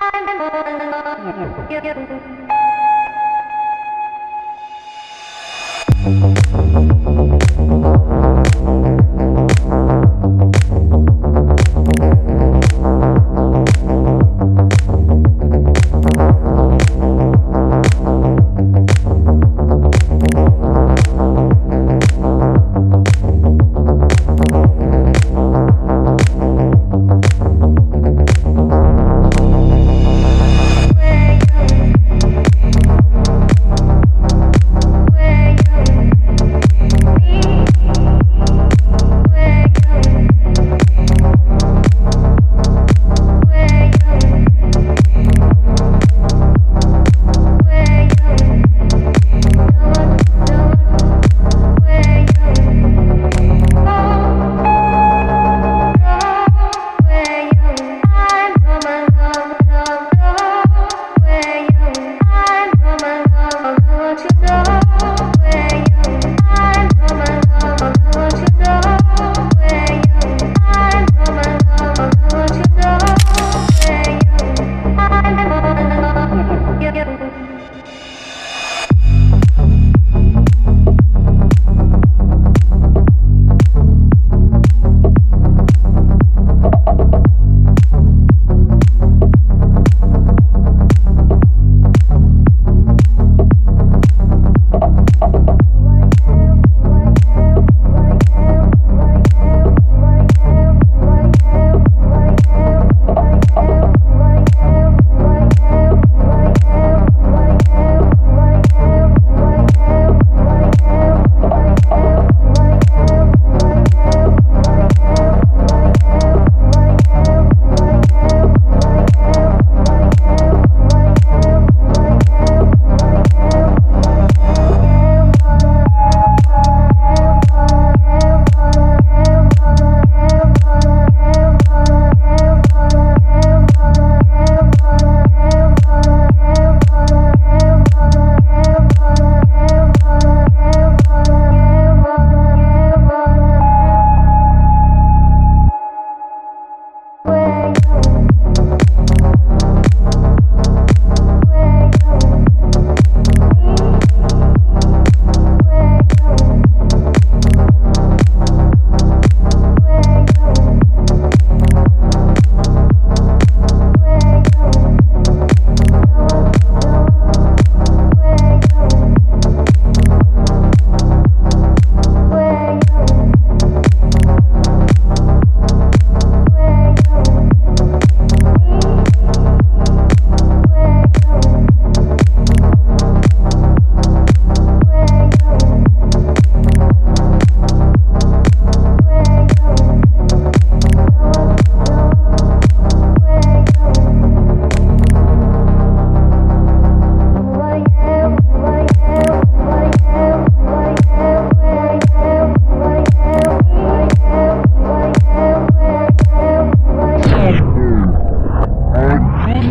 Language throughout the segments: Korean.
I'm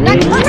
Next